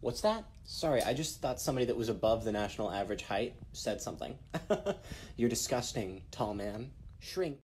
What's that? Sorry, I just thought somebody that was above the national average height said something. You're disgusting, tall man. Shrink.